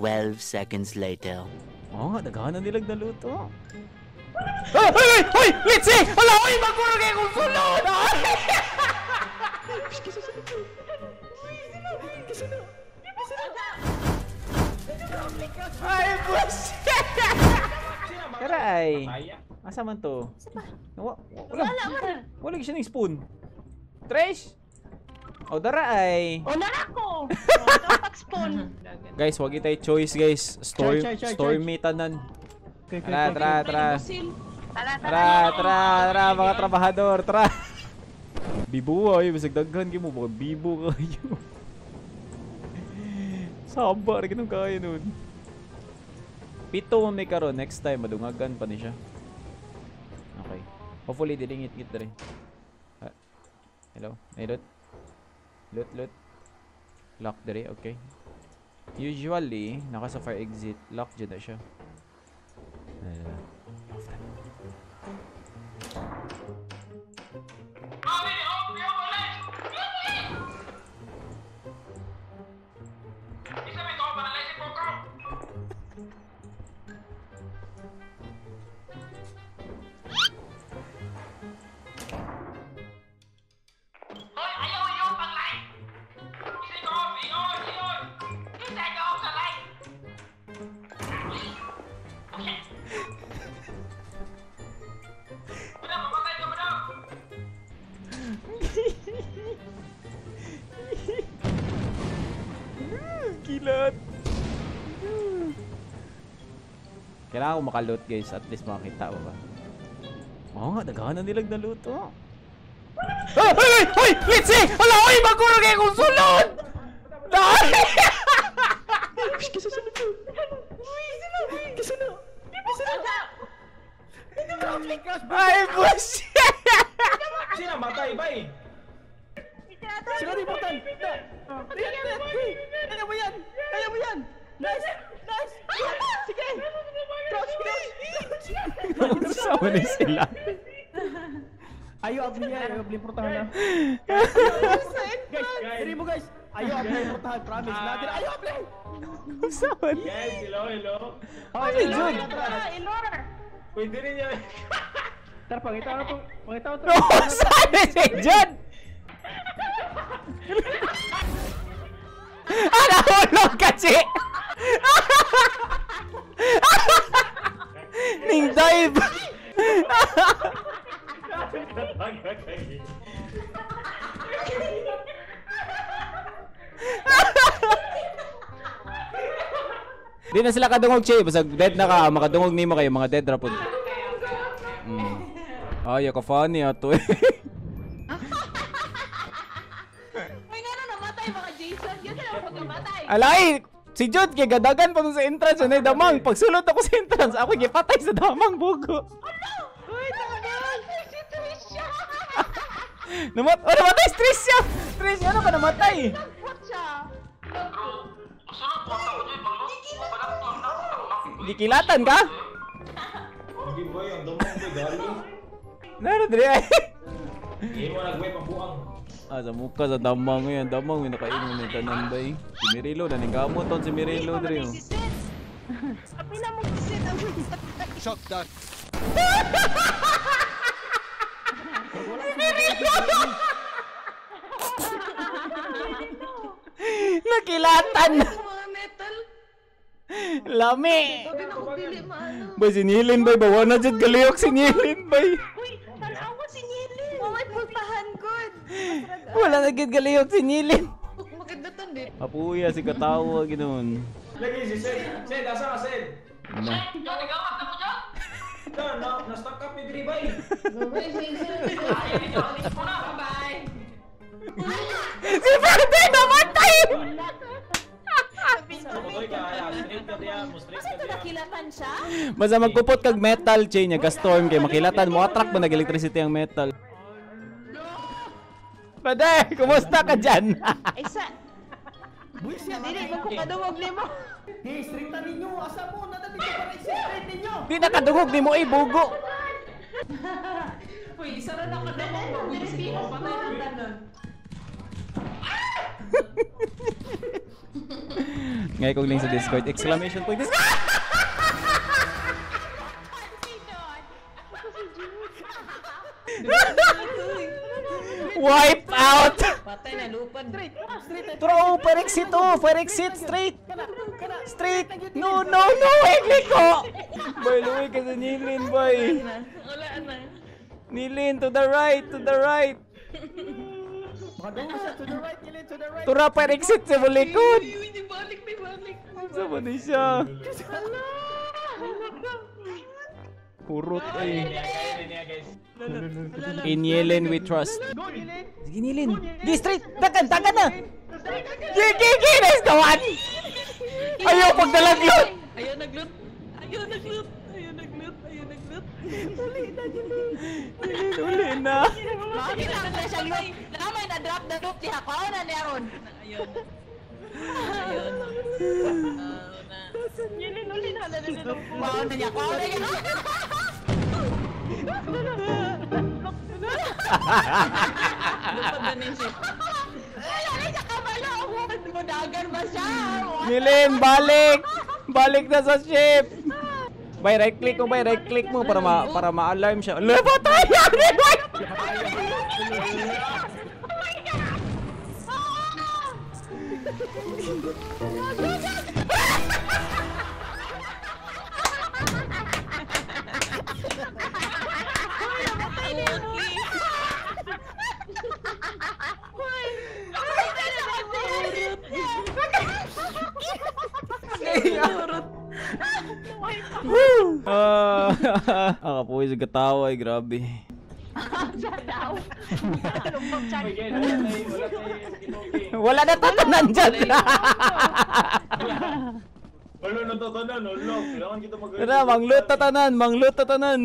12 seconds later. Oo nga, daghanan nilang naluto. Ay! Ay! Ay! Let's see! Hala ko yung magkuro kayo kung sunod! Ay! Ay, bullshit! Karay! Asa man to? Isa pa? Wala, wala. Wala siya ng spoon. Trash! O dara ay. O na ako! O, tapak spawn. Guys, wag itay choice guys. Charge, story charge. me tanan. Tara, tara, tara. Tara, Tara, tara, mga trabahador, tara. Bibo ay, basag daghan gyud mo mga bibo kayo. Sabar ganun kaya nun. Pito mo may karon next time madungagan pa ni siya. Okay. Hopefully dilingit-ngit dere. Ah, Hello. Hey, loot. Loot. Lock dere, okay. Usually, naka sa fire exit, lock dyan na siya. Ayan. Mami, Kilat. Kailangan ko makaloot guys, at least makakita ko ba. Oo nga, daghan na nilag na luto. Ay! Ay! Ay! Ay! Let's see! Wala! Ay! Magkuro kayo kung sulod! Dahil! Ay! Bullshit! Sino matay ba eh? Sino di button? Kaya mo yan! Kaya mo yan! Nice! Nice! Sige! Crouch! Crouch! Sama na sila. Ayaw abli yan! Ayaw abli portahan na! Guys! Diri mo guys! Ayaw abli portahan! Promise! Natin! Ayaw abli! Sama na. Yes, hello, hello. Ay, Jun? Tara, Ilor! Pwede rin yan. Tara, pangita ko to! Pangita ko to! No! Sana si John! Ah, nahulog kasi! Ning dive! Di na sila kadungog, Che. Basta dead na ka. Makadungog nimo kayo. Mga dead rapod. Mm. Ay, ako funny ato eh. Alay! Si Jude, kay gadagan pa sa entrance. Ano damang? Pagsulot ako sa entrance, ako gipatay sa damang bugo. Uy, tagal! Si Trisha! Namat oh, namatay si Tricia! Tricia, ano ka namatay? Na Gikilatan ka? Hindi ba yung dumong ba galing? Naro dre. Hindi mo nagway pambuang. Ah, sa mukha sa damang ngayon. Damang, may nakaingon ng tanan ba eh. Si Mirilo, naninggamot ton si Mirilo dre. Sabi na mo si Sid. Shock dart. Nakilatan! Mga metal. Lami! Sabi na maano. Ba, sinilin ba? Bawa na dyan galiyok sinilin ba? Uy, tanawa si Nili. Mamay pultahan good. Wala na gid galiyok sinilin. Maganda to din. Apuya si katawa ginoon. Lagi si Sed. Sed, asa ka Sed? Ano? Diyan, nagawat na mo dyan Ito, na, na-stuck up ni Dribay. Ay, dito, alis mo na Bye. Si Ferde namatay! Ka, ka ka? Basta magkupot kag metal chain niya, storm kay makilatan mo attract mo nag electricity ang metal. Pwede, kumusta ka dyan? Isa. Buwis yan. Dili mo ko kadungog nimo. Hey, stricta ninyo. Asa mo? Nadating ko para i-straight ninyo. Di nakadungog ni mo ibugo. Uy, isa na kadungog mo. Dili mo patay ng tanon. Ngayon kong link sa Discord, exclamation point. Wipe out! Patay na lupad. Straight. Straight. Throw, per exit per exit, straight! Straight! No, no, no, ikli ko! Boy, luwi ka sa Nilin, boy! Wala na. Nilin, to the right, to the right! Makadungo siya. To the right. Kilin. To the right. Tura, per exit sa bulikod! Balik, di balik. Sa ba ni siya? Eh. Niya guys, niya guys. In Yellen we trust. Go, Kilin. Sige, Nilin. Gi, straight! Dagan, dagan na! Gi, gi, gi! Nice kawan! Ayaw pagdalagyot! Ayaw naglut. Ayaw naglut. Ayaw naglut. Ayaw naglut. Nilin, uli na. Bakit ang na siya loop? Namay na drop na loop diha ko na niya ron. Ayun. Ayun. Yun uli na na na loop. Wow na niya ko na niya. Lupad na siya. Wala na siya kabalo. Mudagan ba siya? Nilin, balik! Balik na sa ship! Bay, right click mo, bay, right click mo para ma para ma-alarm siya. Ala, patay! Ah, Gatawa ay grabe. Uy, guys, wala tayo, wala na tatanan dyan. Wala na tatanan, ulo. Kailangan kita mag- Tara, manglut tatanan, manglut tatanan.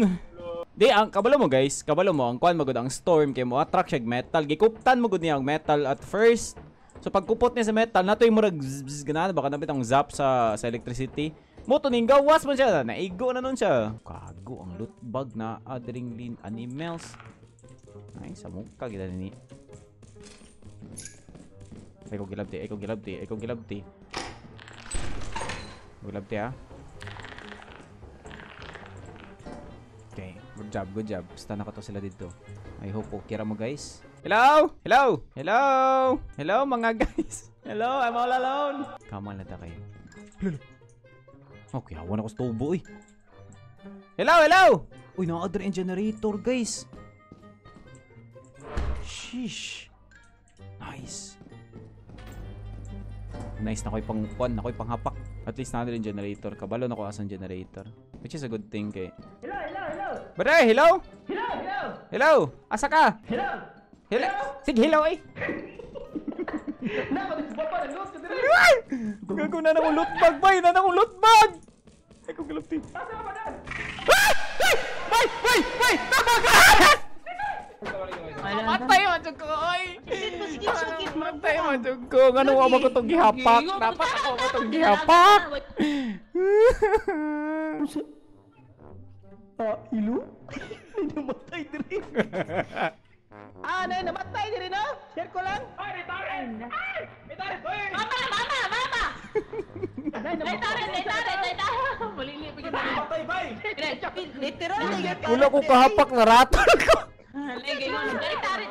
Di, ang kabalo mo guys, kabalo mo, ang kuan magud ang storm kay mo attract siya metal. Gikuptan mo gud niya ang metal at first. So pagkupot niya sa metal, natoy mo rag ganana baka nabit ang zap sa sa electricity. Mo to ning gawas man siya, naigo na nun siya. Kago ang loot bag na adrenaline animals. Ay, sa mukha gid ni. Ay ko gilabti, ay ko gilabti, ay ko gilabti. Gilabti ah. Okay, good job, good job. Basta nakato sila dito. I hope okay ra mo guys. Hello? Hello? Hello? Hello mga guys? Hello, I'm all alone. Come on, lata kayo. Lalo. Okay, hawa na ko sa tubo eh. Hello, hello! Uy, naka-adre generator guys. Sheesh. Nice. Nice na ko'y pang na ko'y panghapak. At least na rin generator. Kabalo na ko asang generator. Which is a good thing kay. Hello, hello, hello. Bare, hello? Hello, hello. Hello? Asa ka? Hello. Hello? Sige, hello eh. Gago na akong loot bag, bay! Na akong loot bag! Ay, kong galapti. Asa ka ba dan? Bay! Bay! Bay! Tama ka! Matay mo dyan ko, oy! Matay mo dyan ko. Ano ako mo itong gihapak? Dapat ako mo itong gihapak! Ah, ilo? Ay, namatay dire. Ah, nay, namatay dire no? Share ko lang. Ay, retaren! Ay! Retaren! Uy! Mama, mama, mama. Nay, Dai tare, Patay, bay! Literal. Na yun. Wala ko kahapak na ratol ko. Lagi mo, dai tanan.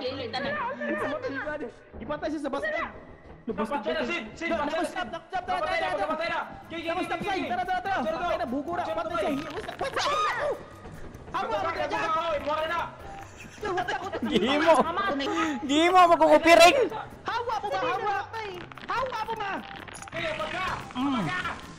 Ipatay siya sa basket. Siya na, Sid! Sid, Stop, patay na, Sid! stop, stop, tara, Patay na, tara, tara. patay na!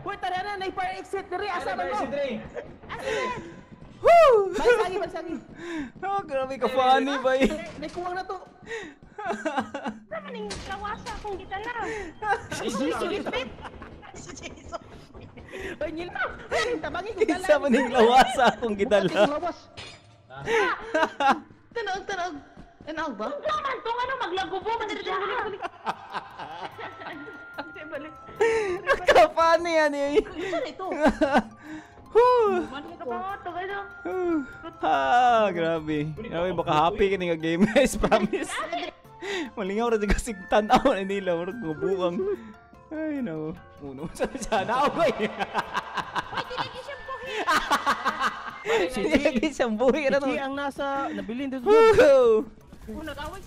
Uy, tara na, Naiper exit diri, asa man mo? Si. Woo! Balisagi, balisagi. Oh, grabe ka funny ba eh. Naikuwang na to. Naman yung kawasa akong kita na. Uy, nila. Uy, tabangi ko galang. Kinsa man ning lawasa akong lawas. Tunog, tunog. Tunog ba? Naman, itong ano, maglagubo, mandirja. Balik, balik. Ka funny yan eh. Saan ito? Woo! Ano? Ah, grabe. Grabe, baka happy ka nga game guys, promise. Malingaw ra kasi tanaw na nila, murag mga buwang. Ay, no. Uno, sabi siya, naaway. Uy, tinagi siyang buhi. Sige, siyang na to. ang nasa, nabilin dito. Woohoo! Kung nag-away,